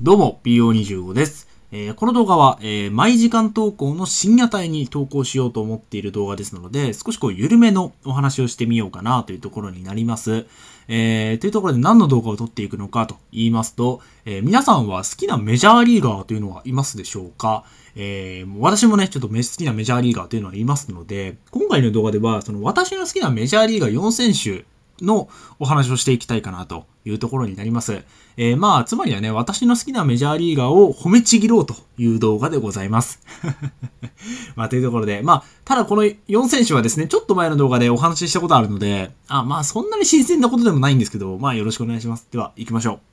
どうも、PO25 です。えーこの動画は、えー毎時間投稿の深夜帯に投稿しようと思っている動画ですので、少しこう、緩めのお話をしてみようかなというところになります。えーというところで何の動画を撮っていくのかと言いますと、え皆さんは好きなメジャーリーガーというのはいますでしょうか？えー私もね、ちょっと好きなメジャーリーガーというのはいますので、今回の動画では、その私の好きなメジャーリーガー4選手のお話をしていきたいかなというところになります。えーまあ、つまりはね、私の好きなメジャーリーガーを褒めちぎろうという動画でございます。まあ、というところで、まあ、ただこの4選手はですね、ちょっと前の動画でお話ししたことあるので、あ、まあ、そんなに新鮮なことでもないんですけど、まあ、よろしくお願いします。では、行きましょう。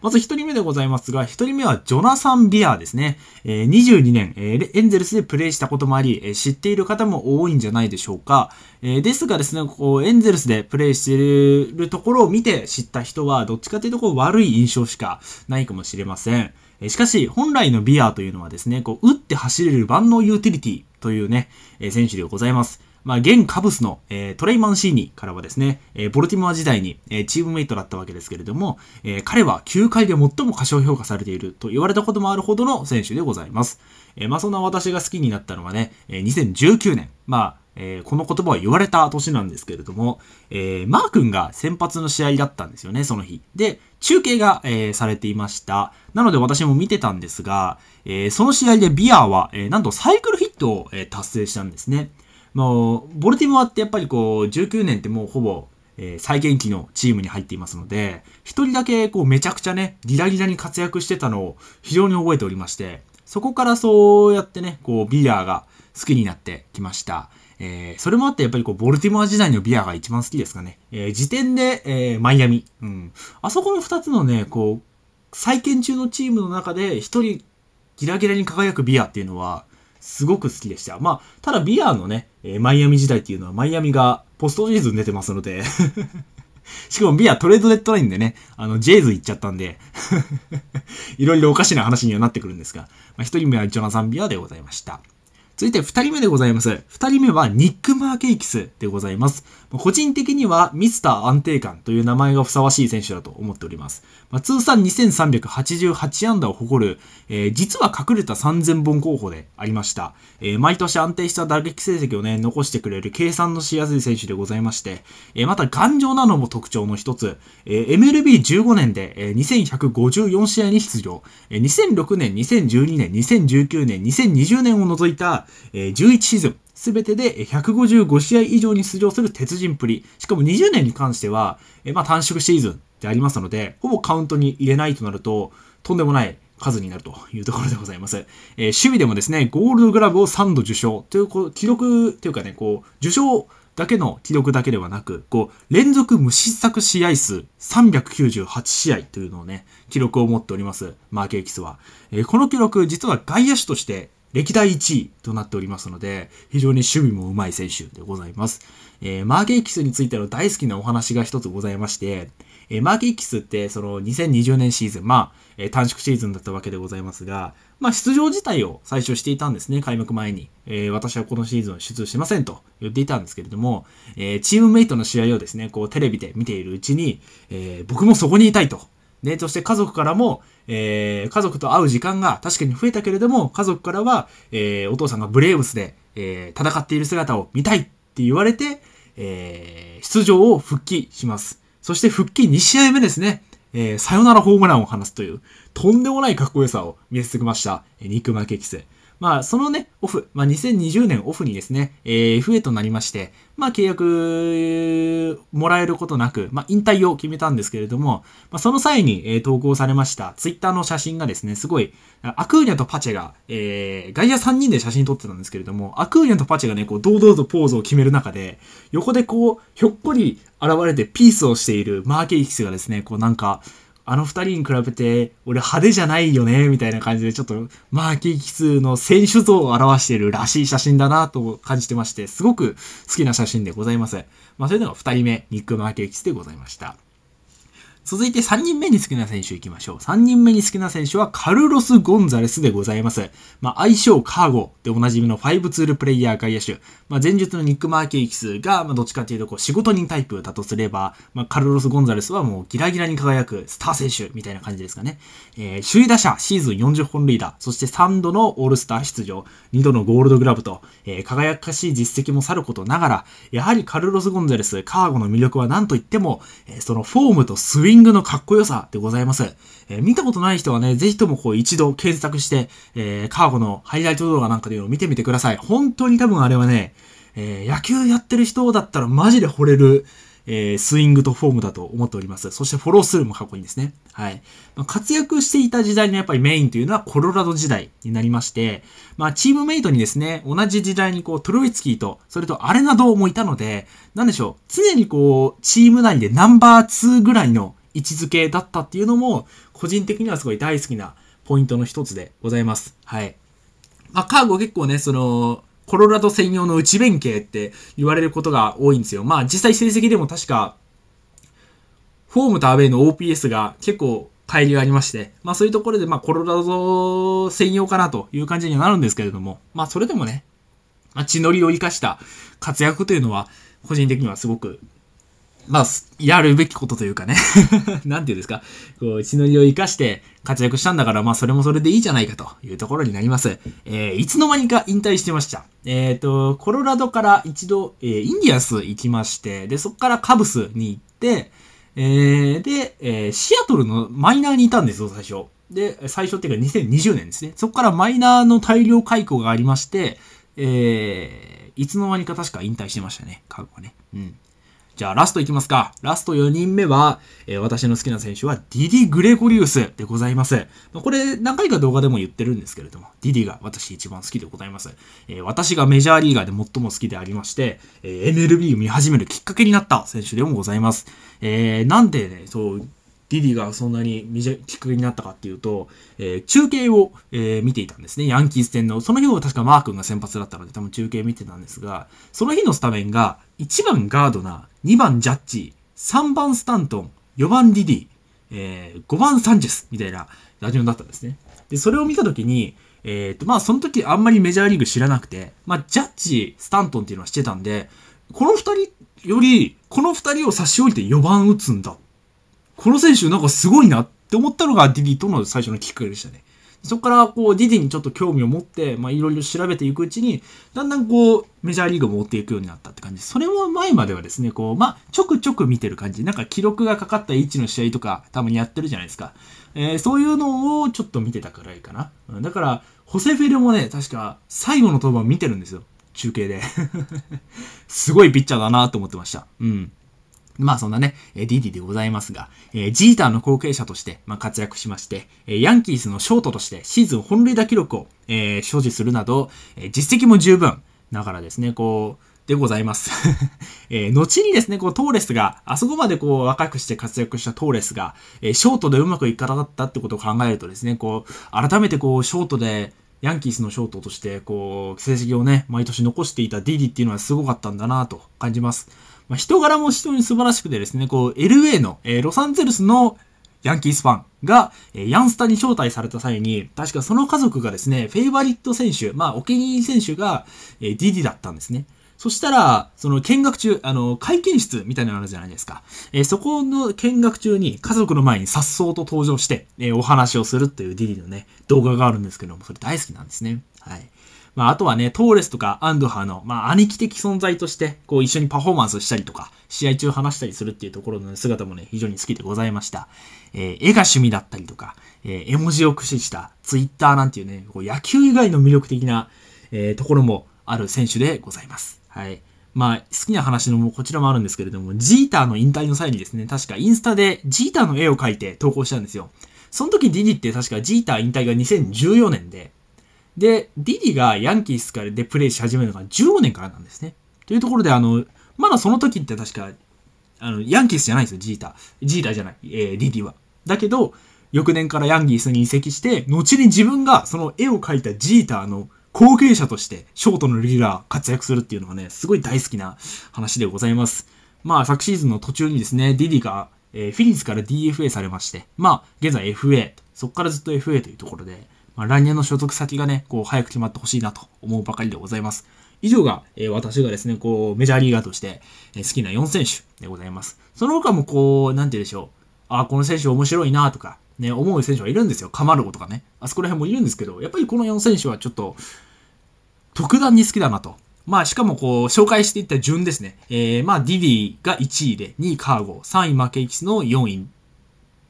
まず一人目でございますが、一人目はジョナサン・ビアーですね。え22年、えエンゼルスでプレーしたこともあり、え知っている方も多いんじゃないでしょうか。えですがですね、こう、エンゼルスでプレーしているところを見て知った人は、どっちかというとこう悪い印象しかないかもしれません。えしかし、本来のビアーというのはですね、こう、打って走れる万能ユーティリティというね、え選手でございます。まあ、現カブスの、えートレイマン・シーニーからはですね、えーボルティモア時代に、えーチームメイトだったわけですけれども、え彼は球界で最も過小評価されていると言われたこともあるほどの選手でございます。えまあ、そんな私が好きになったのはね、え2019年、まあ、えこの言葉は言われた年なんですけれども、えマー君が先発の試合だったんですよね、その日。で、中継が、えされていました。なので私も見てたんですが、えその試合でビアーは、えなんとサイクルヒットを、え達成したんですね。もう、ボルティモアってやっぱりこう、19年ってもうほぼ、えー再現期のチームに入っていますので、一人だけこうめちゃくちゃね、ギラギラに活躍してたのを非常に覚えておりまして、そこからそうやってね、こう、ビアが好きになってきました。えーそれもあってやっぱりこう、ボルティモア時代のビアが一番好きですかね。えー時点で、えーマイアミ。うん。あそこの二つのね、こう、再建中のチームの中で一人ギラギラに輝くビアっていうのは、すごく好きでした。まあ、ただビアのね、えマイアミ時代っていうのは、マイアミがポストシーズン出てますので、しかもビアトレードデッドラインでね、あの、ジェイズ行っちゃったんで、いろいろおかしな話にはなってくるんですが、まあ、一人目はジョナサン・ビアでございました。続いて二人目でございます。二人目はニック・マーケイキスでございます。個人的にはミスター安定感という名前がふさわしい選手だと思っております。まあ、通算2388安打を誇る、えー実は隠れた3000本候補でありました。えー毎年安定した打撃成績をね、残してくれる計算のしやすい選手でございまして、えーまた頑丈なのも特徴の一つ、え MLB15 年で、えー2154試合に出場、えー2006年、2012年、2019年、2020年を除いた、え11シーズン、すべてで155試合以上に出場する鉄人っぷり。しかも20年に関しては、えまあ短縮シーズンでありますので、ほぼカウントに入れないとなると、とんでもない数になるというところでございます。えー守備でもですね、ゴールドグラブを3度受賞という、こう、記録というかね、こう、受賞だけの記録だけではなく、こう、連続無失策試合数398試合というのをね、記録を持っております、マーケーキスは。えーこの記録、実は外野手として歴代1位となっておりますので、非常に守備も上手い選手でございます。えーマーケーキスについての大好きなお話が一つございまして、えーマーケーキスって、その2020年シーズン、まあ、えー短縮シーズンだったわけでございますが、まあ、出場自体を最初していたんですね、開幕前に。えー私はこのシーズン出場しませんと言っていたんですけれども、えーチームメイトの試合をですね、こうテレビで見ているうちに、えー僕もそこにいたいと。ね、そして家族からも、えー家族と会う時間が確かに増えたけれども、家族からは、えーお父さんがブレーブスで、えー戦っている姿を見たいって言われて、えー出場を復帰します。そして復帰2試合目ですね。えーサヨナラホームランを放つという、とんでもないかっこよさを見せつけました。えーニック・マーケキス。まあ、そのね、オフ、まあ、2020年オフにですね、えー FA となりまして、まあ、契約もらえることなく、まあ、引退を決めたんですけれども、まあ、その際に、えー投稿されました、ツイッターの写真がですね、すごい、アクーニャとパチェが、えー外野3人で写真撮ってたんですけれども、アクーニャとパチェがね、こう、堂々とポーズを決める中で、横でこう、ひょっこり現れてピースをしているマーケイキスがですね、こうなんか、あの二人に比べて、俺派手じゃないよね、みたいな感じで、ちょっと、マーキーキスの選手像を表しているらしい写真だなと感じてまして、すごく好きな写真でございます。まあ、それでは二人目、ニック・マーキーキスでございました。続いて3人目に好きな選手行きましょう。3人目に好きな選手はカルロス・ゴンザレスでございます。まあ、相性カーゴでおなじみの5ツールプレイヤー外野手。まあ、前述のニック・マーケイキスが、まあ、どっちかっていうとこう仕事人タイプだとすれば、まあ、カルロス・ゴンザレスはもうギラギラに輝くスター選手みたいな感じですかね。えー、首位打者、シーズン40本塁打、そして3度のオールスター出場、2度のゴールドグラブと、えー、輝かしい実績もさることながら、やはりカルロス・ゴンザレス、カーゴの魅力は何と言っても、えー、そのフォームとスイングングのかっこよさでございます。えー、見たことない人はね、ぜひともこう一度検索して、えー、カーゴのハイライト動画なんかで見てみてください。本当に多分あれはね、えー、野球やってる人だったらマジで惚れる、えー、スイングとフォームだと思っております。そしてフォロースルーもかっこいいんですね。はい。まあ、活躍していた時代のやっぱりメインというのはコロラド時代になりまして、まあ、チームメイトにですね、同じ時代にこう、トロイツキーと、それとアレナドもいたので、なんでしょう、常にこう、チーム内でナンバー2ぐらいの位置づけだったっていうのも、個人的にはすごい大好きなポイントの一つでございます。はい。まあ、カーゴ結構ね、その、コロラド専用の内弁慶って言われることが多いんですよ。まあ実際成績でも確か、フォームとアウェイの OPS が結構乖離がありまして、まあそういうところでまあコロラド専用かなという感じにはなるんですけれども、まあそれでもね、まあ、血のりを生かした活躍というのは個人的にはすごくまあ、やるべきことというかね なんていうんですか、こう、血のりを生かして活躍したんだから、まあ、それもそれでいいじゃないかというところになります。えー、いつの間にか引退してました。えっ、ー、と、コロラドから一度、えー、インディアンス行きまして、で、そこからカブスに行って、えー、で、えー、シアトルのマイナーにいたんですよ、最初。で、最初っていうか2020年ですね。そこからマイナーの大量解雇がありまして、えー、いつの間にか確か引退してましたね、カブはね。うん。じゃあラストいきますか。ラスト4人目は、えー、私の好きな選手はディディ・グレゴリウスでございます。これ何回か動画でも言ってるんですけれども、ディディが私一番好きでございます。えー、私がメジャーリーガーで最も好きでありまして、えー、MLB を見始めるきっかけになった選手でもございます。えー、なんでね、そう、ディディがそんなにきっかけになったかっていうと、えー、中継を、えー、見ていたんですね。ヤンキース戦の。その日は確かマー君が先発だったので多分中継見てたんですが、その日のスタメンが1番ガードナー、2番ジャッジ、3番スタントン、4番ディディ、えー、5番サンチェスみたいな打順だったんですね。で、それを見たときに、えっ、と、まあその時あんまりメジャーリーグ知らなくて、まあジャッジ、スタントンっていうのはしてたんで、この2人より、この2人を差し置いて4番打つんだこの選手なんかすごいなって思ったのがディディとの最初のきっかけでしたね。そこからこうディディにちょっと興味を持って、まあいろいろ調べていくうちに、だんだんこうメジャーリーグを持っていくようになったって感じ。それも前まではですね、こう、まあちょくちょく見てる感じ。なんか記録がかかった位置の試合とかたまにやってるじゃないですか。えー、そういうのをちょっと見てたくらいかな。だから、ホセフェルもね、確か最後の登板見てるんですよ。中継で。すごいピッチャーだなと思ってました。うん。まあそんなね、ディディでございますが、えジーターの後継者として、ま、活躍しまして、えヤンキースのショートとしてシーズン本塁打記録を、え、所持するなど、え実績も十分ながらですね、こう、でございます。えー、後にですね、こう、トーレスが、あそこまでこう、若くして活躍したトーレスが、えー、ショートでうまくいかなかったってことを考えるとですね、こう、改めてこう、ショートで、ヤンキースのショートとして、こう、成績をね、毎年残していたディディっていうのはすごかったんだなと感じます。まあ、人柄も非常に素晴らしくてですね、こう、LA の、えー、ロサンゼルスのヤンキースファンが、えー、ヤンスタに招待された際に、確かその家族がですね、 favorite 選手、まあ、お気に入り選手が、えー、ディディだったんですね。そしたら、その見学中、あの、会見室みたいなのあるじゃないですか。えー、そこの見学中に家族の前に颯爽と登場して、えー、お話をするっていうディディのね、動画があるんですけども、それ大好きなんですね。はい。まあ、あとはね、トーレスとかアンドハの、まあ、兄貴的存在として、こう、一緒にパフォーマンスしたりとか、試合中話したりするっていうところの、姿もね、非常に好きでございました。えー、絵が趣味だったりとか、えー、絵文字を駆使したツイッターなんていうね、こう野球以外の魅力的な、えー、ところもある選手でございます。はい。まあ、好きな話のもこちらもあるんですけれども、ジーターの引退の際にですね、確かインスタでジーターの絵を描いて投稿したんですよ。その時ディディって確かジーター引退が2014年で、で、ディディがヤンキースからでプレイし始めるのが15年からなんですね。というところで、あの、まだその時って確か、あの、ヤンキースじゃないですよ、ジータ。ジータじゃない、えー、ディディは。だけど、翌年からヤンキースに移籍して、後に自分がその絵を描いたジーターの後継者として、ショートのレギュラー活躍するっていうのがね、すごい大好きな話でございます。まあ、昨シーズンの途中にですね、ディディがえー、フィリーズから DFA されまして、まあ、現在 FA、そこからずっと FA というところで、まあ、来年の所属先がね、こう、早く決まってほしいなと思うばかりでございます。以上が、えー、私がですね、こう、メジャーリーガーとして、えー、好きな4選手でございます。その他もこう、なんて言うでしょう。あ、この選手面白いなとか、ね、思う選手はいるんですよ。カマルゴとかね。あそこら辺もいるんですけど、やっぱりこの4選手はちょっと、特段に好きだなと。まあ、しかもこう、紹介していった順ですね。えー、まあ、ディディが1位で、2位カーゴ、3位マケイキスの4位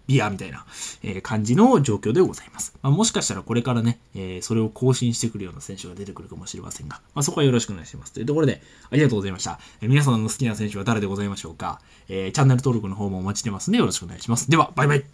ビアみたいな、え、感じの状況でございます。まあ、もしかしたらこれからね、え、それを更新してくるような選手が出てくるかもしれませんが、まあ、そこはよろしくお願いします。というところで、ありがとうございました。皆さんの好きな選手は誰でございましょうか、えチャンネル登録の方もお待ちしてますので、よろしくお願いします。では、バイバイ